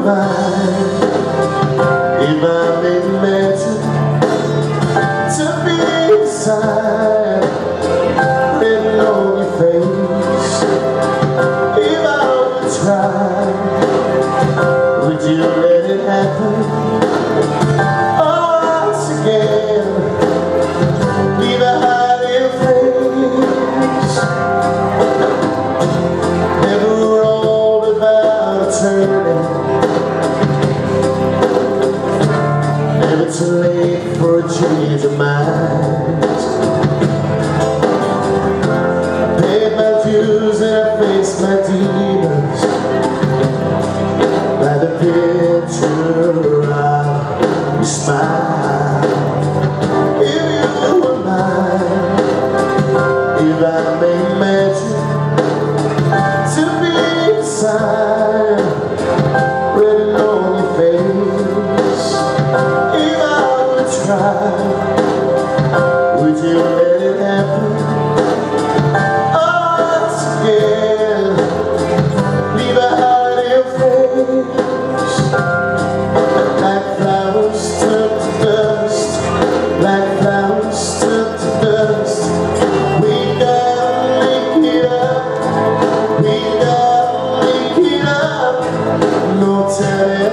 If you were mine If I made imagine To be inside Written on your face If I would Would you let it happen? Again Leave a place Never about turning Too late for a change of mind. I paid my dues and I faced my demons. By the picture of your smile If you were mine If I made magic To be inside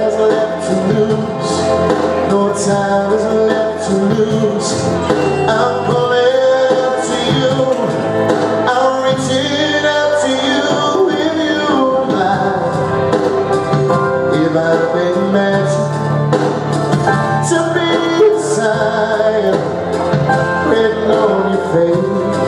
is No time is left to lose. I'm calling out to you. I'm reaching out to you If you If I To be inside Written on your face